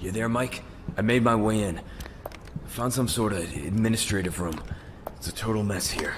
You there, Mike? I made my way in. Found some sort of administrative room. It's a total mess here.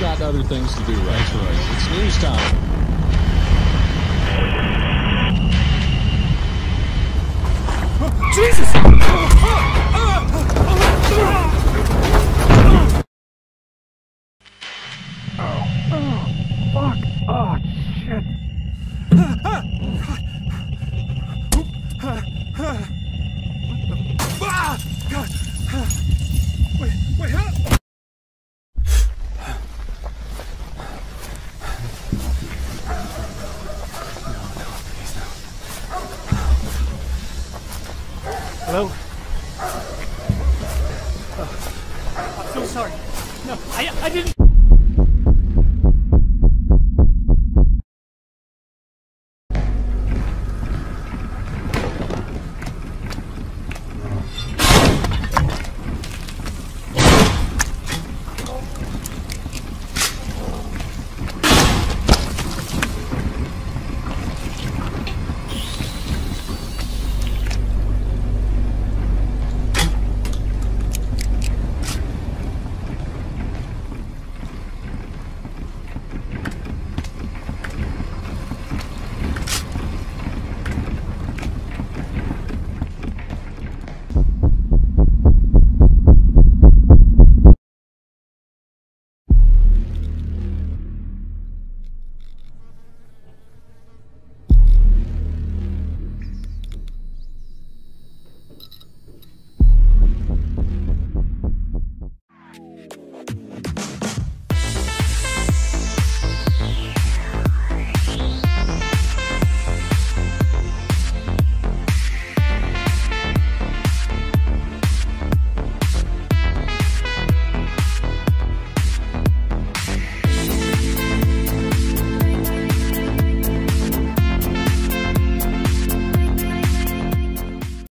Got other things to do right That's right. It's news time. Hello? Oh, I'm so sorry. No, I, I didn't.